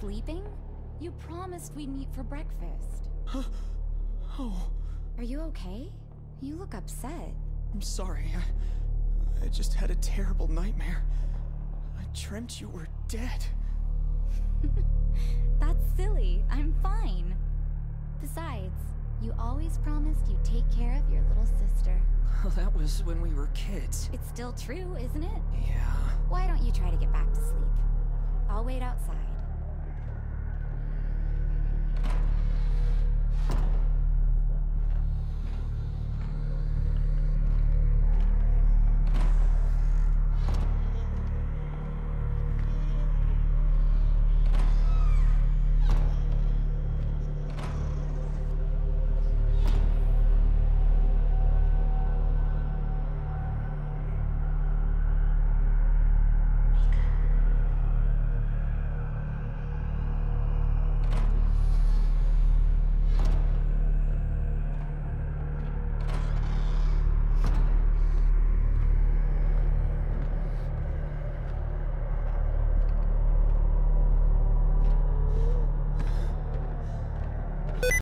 sleeping? You promised we'd meet for breakfast. Huh? Oh, Are you okay? You look upset. I'm sorry. I, I just had a terrible nightmare. I dreamt you were dead. That's silly. I'm fine. Besides, you always promised you'd take care of your little sister. Well, that was when we were kids. It's still true, isn't it? Yeah. Why don't you try to get back to sleep? I'll wait outside.